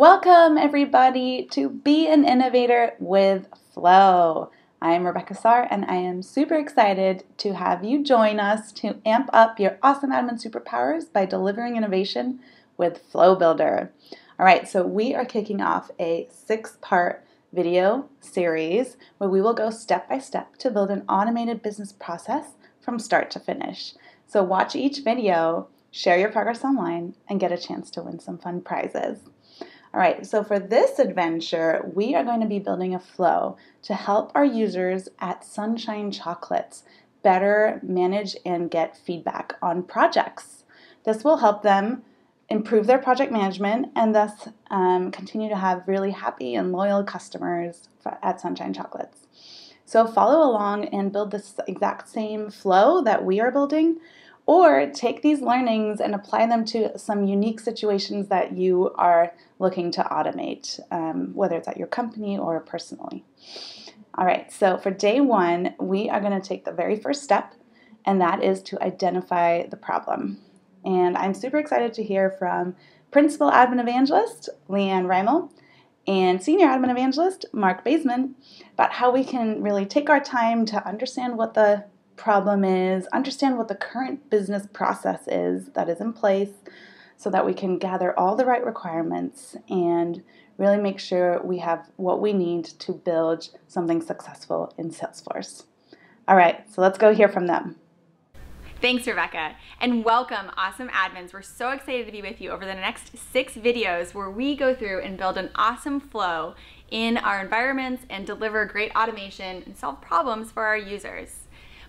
Welcome, everybody, to Be an Innovator with Flow. I am Rebecca Saar, and I am super excited to have you join us to amp up your awesome admin superpowers by delivering innovation with Flow Builder. All right, so we are kicking off a six part video series where we will go step by step to build an automated business process from start to finish. So, watch each video, share your progress online, and get a chance to win some fun prizes. All right, so for this adventure, we are going to be building a flow to help our users at Sunshine Chocolates better manage and get feedback on projects. This will help them improve their project management and thus um, continue to have really happy and loyal customers at Sunshine Chocolates. So follow along and build this exact same flow that we are building or take these learnings and apply them to some unique situations that you are looking to automate, um, whether it's at your company or personally. All right, so for day one, we are going to take the very first step, and that is to identify the problem. And I'm super excited to hear from Principal Admin Evangelist LeeAnne Rimel and Senior Admin Evangelist Marc Baizman about how we can really take our time to understand what the problem is, understand what the current business process is that is in place so that we can gather all the right requirements and really make sure we have what we need to build something successful in Salesforce. All right, so let's go hear from them. Thanks, Rebecca, and welcome, awesome admins. We're so excited to be with you over the next six videos where we go through and build an awesome flow in our environments and deliver great automation and solve problems for our users.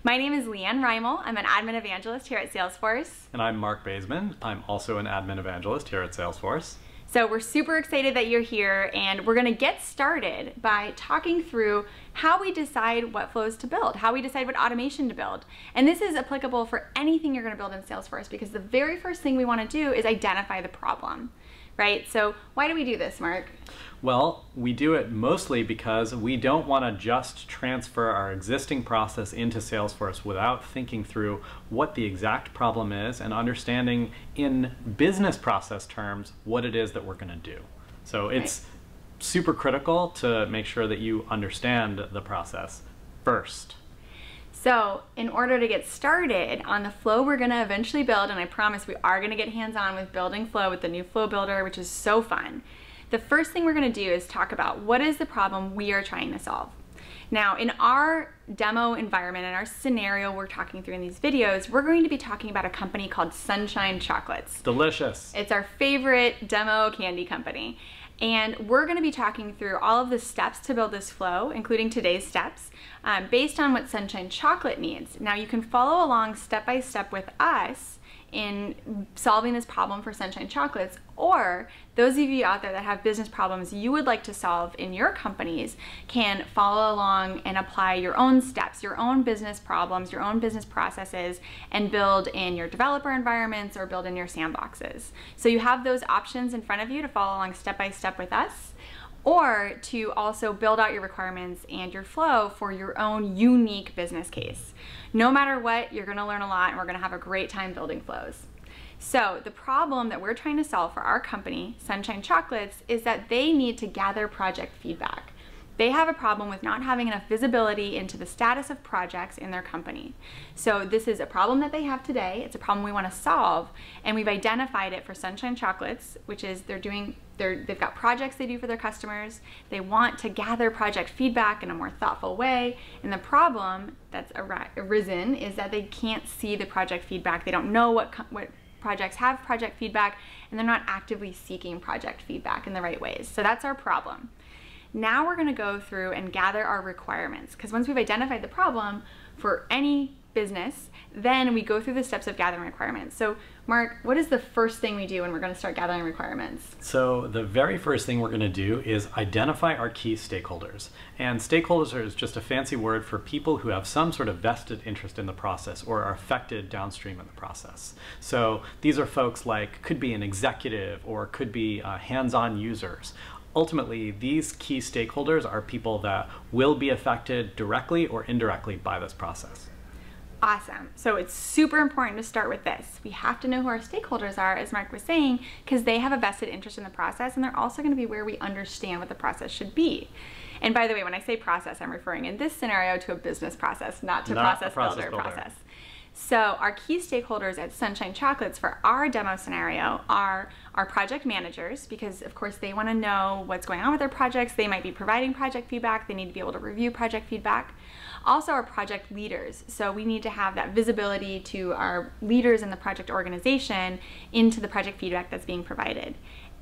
My name is LeeAnne Rimel. I'm an admin evangelist here at Salesforce. And I'm Marc Baizman. I'm also an admin evangelist here at Salesforce. So we're super excited that you're here and we're gonna get started by talking through how we decide what flows to build, how we decide what automation to build. And this is applicable for anything you're gonna build in Salesforce because the very first thing we wanna do is identify the problem right? So why do we do this, Mark? Well, we do it mostly because we don't want to just transfer our existing process into Salesforce without thinking through what the exact problem is and understanding in business process terms what it is that we're going to do. So it's right. super critical to make sure that you understand the process first. So in order to get started on the flow we're gonna eventually build, and I promise we are gonna get hands-on with building flow with the new flow builder, which is so fun. The first thing we're gonna do is talk about what is the problem we are trying to solve. Now, in our demo environment, in our scenario we're talking through in these videos, we're going to be talking about a company called Sunshine Chocolates. Delicious. It's our favorite demo candy company. And we're going to be talking through all of the steps to build this flow, including today's steps, um, based on what Sunshine Chocolate needs. Now you can follow along step by step with us in solving this problem for Sunshine Chocolates, or those of you out there that have business problems you would like to solve in your companies can follow along and apply your own steps, your own business problems, your own business processes, and build in your developer environments or build in your sandboxes. So you have those options in front of you to follow along step by step with us or to also build out your requirements and your flow for your own unique business case. No matter what, you're gonna learn a lot and we're gonna have a great time building flows. So the problem that we're trying to solve for our company, Sunshine Chocolates, is that they need to gather project feedback. They have a problem with not having enough visibility into the status of projects in their company. So this is a problem that they have today. It's a problem we want to solve, and we've identified it for Sunshine Chocolates, which is they're doing they're, they've got projects they do for their customers. They want to gather project feedback in a more thoughtful way. And the problem that's arisen is that they can't see the project feedback. They don't know what what projects have project feedback, and they're not actively seeking project feedback in the right ways. So that's our problem. Now we're gonna go through and gather our requirements because once we've identified the problem for any business, then we go through the steps of gathering requirements. So Mark, what is the first thing we do when we're going to start gathering requirements? So the very first thing we're going to do is identify our key stakeholders. And stakeholders is just a fancy word for people who have some sort of vested interest in the process or are affected downstream in the process. So these are folks like, could be an executive or could be uh, hands-on users ultimately, these key stakeholders are people that will be affected directly or indirectly by this process. Awesome. So it's super important to start with this. We have to know who our stakeholders are, as Mark was saying, because they have a vested interest in the process and they're also going to be where we understand what the process should be. And by the way, when I say process, I'm referring in this scenario to a business process, not to Not a process, process builder, builder. process. So our key stakeholders at Sunshine Chocolates for our demo scenario are our project managers because of course they want to know what's going on with their projects. They might be providing project feedback. They need to be able to review project feedback. Also our project leaders. So we need to have that visibility to our leaders in the project organization into the project feedback that's being provided.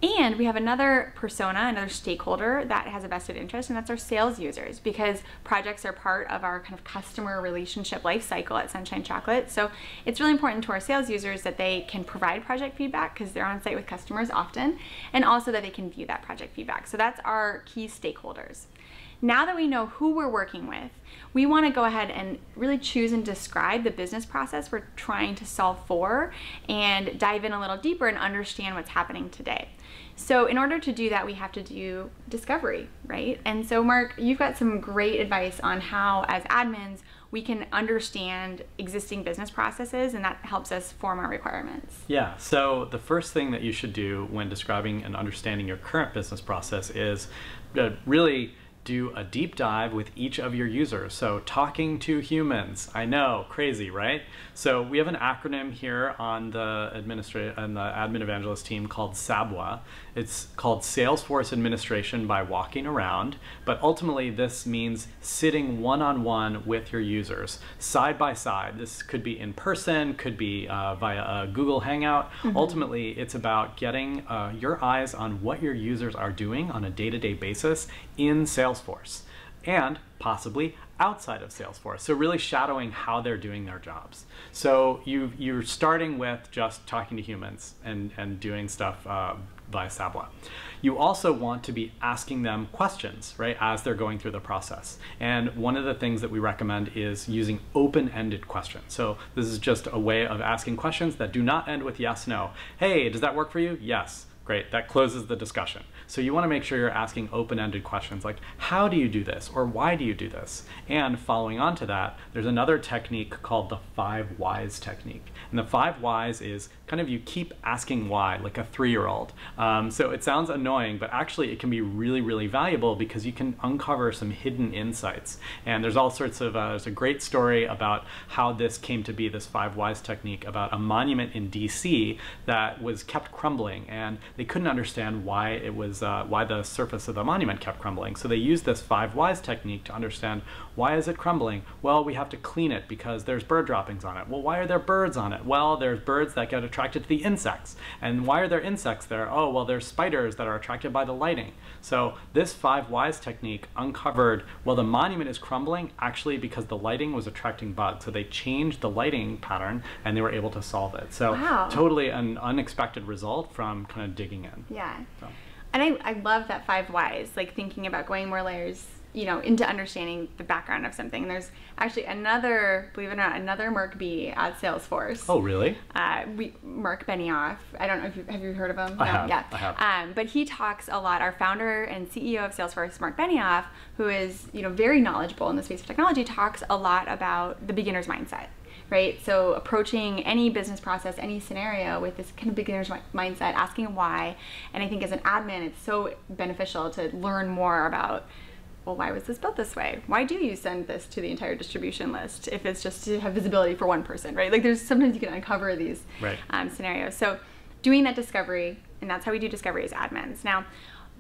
And we have another persona, another stakeholder that has a vested interest, and that's our sales users because projects are part of our kind of customer relationship life cycle at Sunshine Chocolate. So it's really important to our sales users that they can provide project feedback because they're on site with customers often, and also that they can view that project feedback. So that's our key stakeholders. Now that we know who we're working with, we want to go ahead and really choose and describe the business process we're trying to solve for and dive in a little deeper and understand what's happening today. So, in order to do that, we have to do discovery, right? And so, Mark, you've got some great advice on how, as admins, we can understand existing business processes and that helps us form our requirements. Yeah, so the first thing that you should do when describing and understanding your current business process is uh, really do a deep dive with each of your users. So talking to humans, I know, crazy, right? So we have an acronym here on the administrative and the admin evangelist team called SABWA. It's called Salesforce Administration by Walking Around, but ultimately this means sitting one-on-one with your users, side by side. This could be in person, could be uh, via a Google Hangout. Ultimately, it's about getting uh, your eyes on what your users are doing on a day-to-day basis in Salesforce and possibly outside of Salesforce. So really shadowing how they're doing their jobs. So you you're starting with just talking to humans and and doing stuff uh, via SABWA. You also want to be asking them questions, right, as they're going through the process. And one of the things that we recommend is using open-ended questions. So this is just a way of asking questions that do not end with yes, no. Hey, does that work for you? Yes. Great, that closes the discussion. So you want to make sure you're asking open-ended questions like, how do you do this? Or why do you do this? And following on to that, there's another technique called the five whys technique. And the five whys is kind of you keep asking why, like a three-year-old. Um, so it sounds annoying, but actually it can be really, really valuable because you can uncover some hidden insights. And there's all sorts of, uh, there's a great story about how this came to be, this five whys technique, about a monument in DC that was kept crumbling and they couldn't understand why it was uh, why the surface of the monument kept crumbling. So they used this five whys technique to understand why is it crumbling? Well, we have to clean it because there's bird droppings on it. Well, why are there birds on it? Well, there's birds that get attracted to the insects. And why are there insects there? Oh, well, there's spiders that are attracted by the lighting. So this five whys technique uncovered, well, the monument is crumbling actually because the lighting was attracting bugs. So they changed the lighting pattern and they were able to solve it. So Wow. totally an unexpected result from kind of digging in. Yeah. So. And I, I love that five whys, like thinking about going more layers, you know, into understanding the background of something. There's actually another, believe it or not, another Marc B at Salesforce. Oh, really? Uh, we, Marc Benioff. I don't know if you have you heard of him. I have, Yeah. I have. Um, but he talks a lot. Our founder and CEO of Salesforce, Marc Benioff, who is you know very knowledgeable in the space of technology, talks a lot about the beginner's mindset. Right, so approaching any business process, any scenario with this kind of beginner's mindset, asking why, and I think as an admin, it's so beneficial to learn more about well, why was this built this way? Why do you send this to the entire distribution list if it's just to have visibility for one person, right? Like there's sometimes you can uncover these Right. um, scenarios. So doing that discovery, and that's how we do discovery as admins. Now,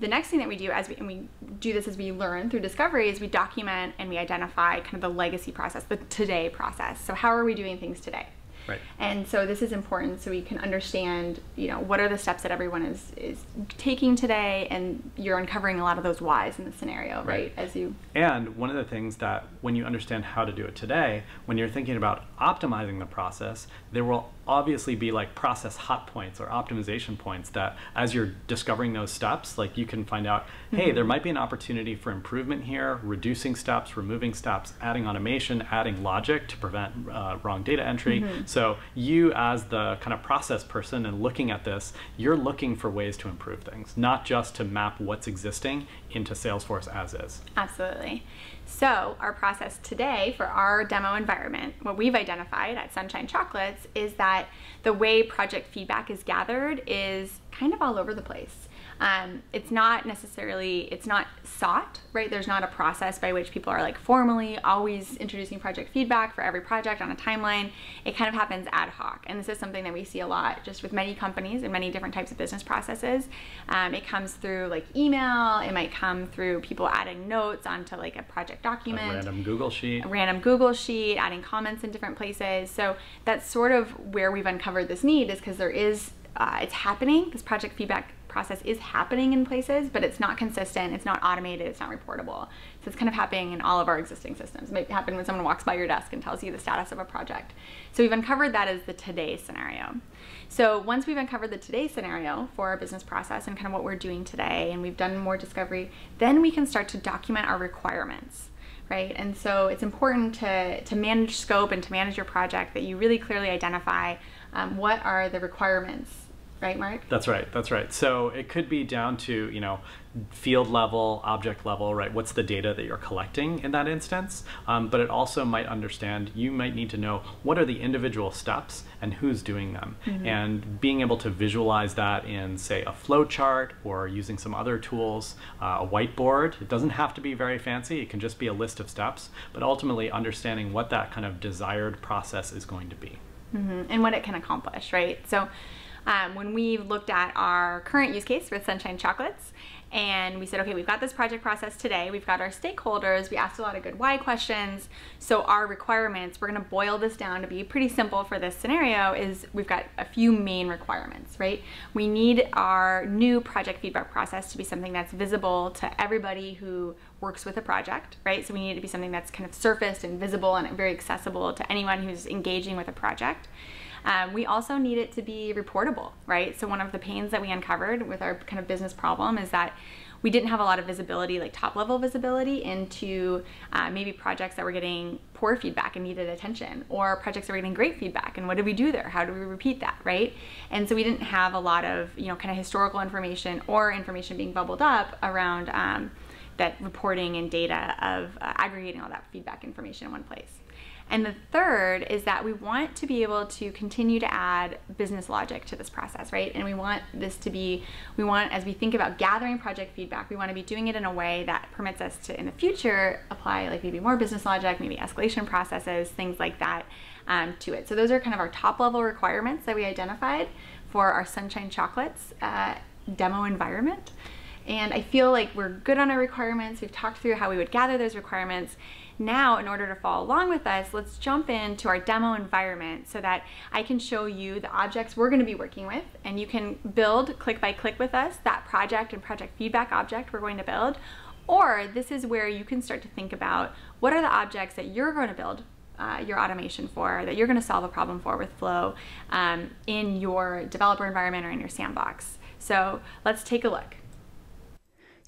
the next thing that we do as we, and we do this as we learn through discovery is we document and we identify kind of the legacy process, the today process. So how are we doing things today? Right. And so this is important so we can understand, you know, what are the steps that everyone is is taking today and you're uncovering a lot of those whys in the scenario, right? Right. As you And one of the things that when you understand how to do it today, when you're thinking about optimizing the process, there will obviously be like process hot points or optimization points that as you're discovering those steps, like you can find out, hey, there might be an opportunity for improvement here, reducing steps, removing steps, adding automation, adding logic to prevent uh, wrong data entry. So you as the kind of process person and looking at this, you're looking for ways to improve things, not just to map what's existing into Salesforce as is. Absolutely. So our process today for our demo environment, what we've identified at Sunshine Chocolates is that the way project feedback is gathered is kind of all over the place. Um, it's not necessarily, it's not sought, right? There's not a process by which people are like formally always introducing project feedback for every project on a timeline. It kind of happens ad hoc. And this is something that we see a lot just with many companies and many different types of business processes. Um, it comes through like email, it might come through people adding notes onto like a project document. A random Google sheet. A random Google sheet, adding comments in different places. So that's sort of where we've uncovered this need is because there is, uh, it's happening, this project feedback process is happening in places, but it's not consistent, it's not automated, it's not reportable. So it's kind of happening in all of our existing systems. It might happen when someone walks by your desk and tells you the status of a project. So we've uncovered that as the today scenario. So once we've uncovered the today scenario for our business process and kind of what we're doing today, and we've done more discovery, then we can start to document our requirements right? And so it's important to, to manage scope and to manage your project that you really clearly identify um, what are the requirements right, Mark? That's right. That's right. So it could be down to, you know, field level, object level, right? What's the data that you're collecting in that instance? Um, but it also might understand, you might need to know what are the individual steps and who's doing them. Mm-hmm. And being able to visualize that in, say, a flow chart or using some other tools, uh, a whiteboard. It doesn't have to be very fancy, it can just be a list of steps, but ultimately understanding what that kind of desired process is going to be. Mm-hmm. And what it can accomplish, right? So um, when we looked at our current use case with Sunshine Chocolates and we said, okay, we've got this project process today, we've got our stakeholders, we asked a lot of good why questions. So our requirements, we're gonna boil this down to be pretty simple for this scenario is we've got a few main requirements, right? We need our new project feedback process to be something that's visible to everybody who works with a project, right? So we need it to be something that's kind of surfaced and visible and very accessible to anyone who's engaging with a project. Um, we also need it to be reportable, right? So one of the pains that we uncovered with our kind of business problem is that we didn't have a lot of visibility, like top level visibility into uh, maybe projects that were getting poor feedback and needed attention, or projects that were getting great feedback. And what did we do there? How do we repeat that, right? And so we didn't have a lot of, you know, kind of historical information or information being bubbled up around um, that reporting and data of uh, aggregating all that feedback information in one place. And the third is that we want to be able to continue to add business logic to this process, right? And we want this to be, we want, as we think about gathering project feedback, we want to be doing it in a way that permits us to, in the future, apply like maybe more business logic, maybe escalation processes, things like that um, to it. So those are kind of our top level requirements that we identified for our Sunshine Chocolates uh, demo environment. And I feel like we're good on our requirements. We've talked through how we would gather those requirements. Now, in order to follow along with us, let's jump into our demo environment so that I can show you the objects we're gonna be working with and you can build click by click with us that project and project feedback object we're going to build. Or this is where you can start to think about what are the objects that you're going to build uh, your automation for, that you're going to solve a problem for with Flow um, in your developer environment or in your sandbox. So let's take a look.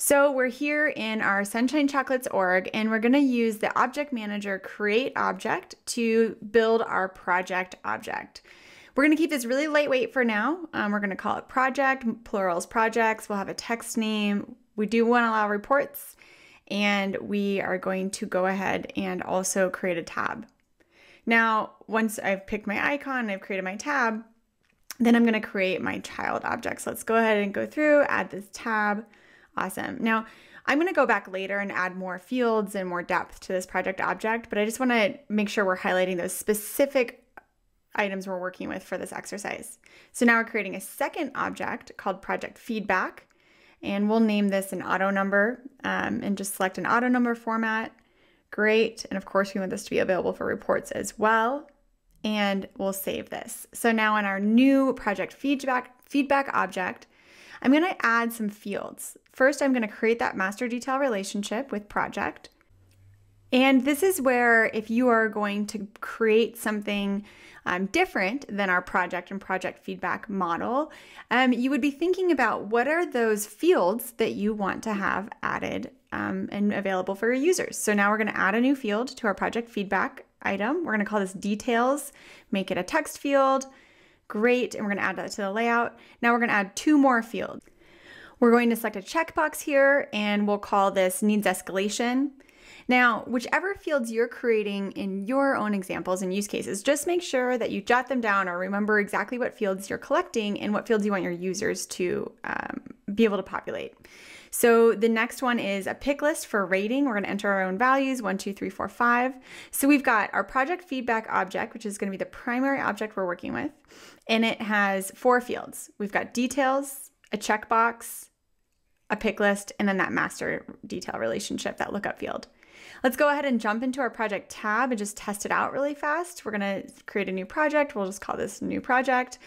So we're here in our Sunshine Chocolates org and we're gonna use the object manager create object to build our project object. We're gonna keep this really lightweight for now. Um, we're gonna call it project, plurals projects. We'll have a text name. We do wanna allow reports and we are going to go ahead and also create a tab. Now, once I've picked my icon, I've created my tab, then I'm gonna create my child objects. let's go ahead and go through, add this tab. Awesome. Now, I'm going to go back later and add more fields and more depth to this project object, but I just want to make sure we're highlighting those specific items we're working with for this exercise. So now we're creating a second object called project feedback, and we'll name this an auto number um, and just select an auto number format. Great. And of course, we want this to be available for reports as well. And we'll save this. So now in our new project feedback, feedback object, I'm going to add some fields. First, I'm going to create that master detail relationship with project. And this is where if you are going to create something um, different than our project and project feedback model, um, you would be thinking about what are those fields that you want to have added um, and available for your users. So now we're going to add a new field to our project feedback item. We're going to call this details, make it a text field, Great, and we're gonna add that to the layout. Now we're gonna add two more fields. We're going to select a checkbox here and we'll call this needs escalation. Now, whichever fields you're creating in your own examples and use cases, just make sure that you jot them down or remember exactly what fields you're collecting and what fields you want your users to um, be able to populate. So the next one is a pick list for rating. We're going to enter our own values one, two, three, four, five. So we've got our project feedback object, which is going to be the primary object we're working with. And it has four fields. We've got details, a checkbox, a pick list, and then that master detail relationship, that lookup field. Let's go ahead and jump into our project tab and just test it out really fast. We're gonna create a new project. We'll just call this new project.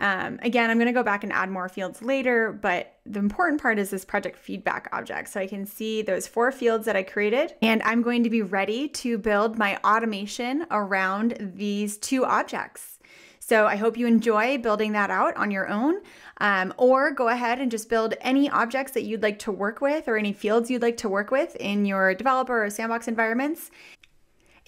Um, again, I'm to go back and add more fields later, but the important part is this project feedback object. So I can see those four fields that I created, and I'm going to be ready to build my automation around these two objects. So I hope you enjoy building that out on your own, um, or go ahead and just build any objects that you'd like to work with or any fields you'd like to work with in your developer or sandbox environments.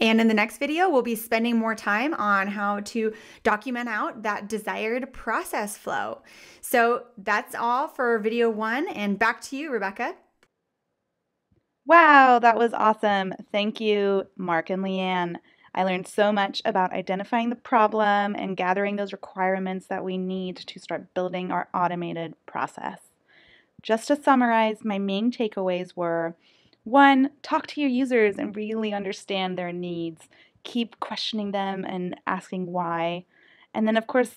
And in the next video, we'll be spending more time on how to document out that desired process flow. So that's all for video one, and back to you, Rebecca. Wow, that was awesome. Thank you, Mark and LeeAnne. I learned so much about identifying the problem and gathering those requirements that we need to start building our automated process. Just to summarize, my main takeaways were one, talk to your users and really understand their needs. Keep questioning them and asking why. And then, of course,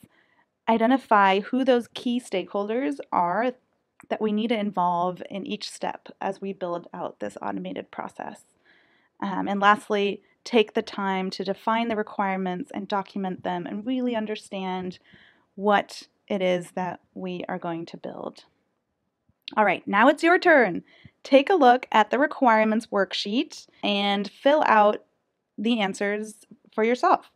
identify who those key stakeholders are that we need to involve in each step as we build out this automated process. Um, and lastly, take the time to define the requirements and document them and really understand what it is that we are going to build. All right, now it's your turn take a look at the requirements worksheet and fill out the answers for yourself.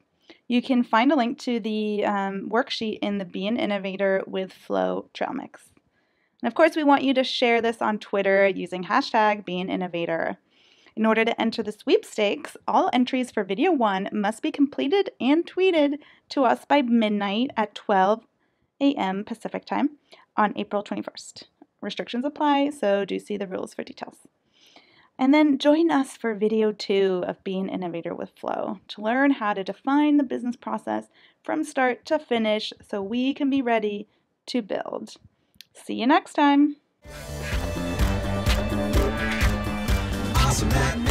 You can find a link to the um, worksheet in the Be an Innovator with Flow Trailmix. And of course, we want you to share this on Twitter using hashtag Be an Innovator. In order to enter the sweepstakes, all entries for video one must be completed and tweeted to us by midnight at 12 a.m. Pacific time on April 21st. Restrictions apply, so do see the rules for details. And then join us for video two of Being Innovator with Flow to learn how to define the business process from start to finish so we can be ready to build. See you next time. Awesome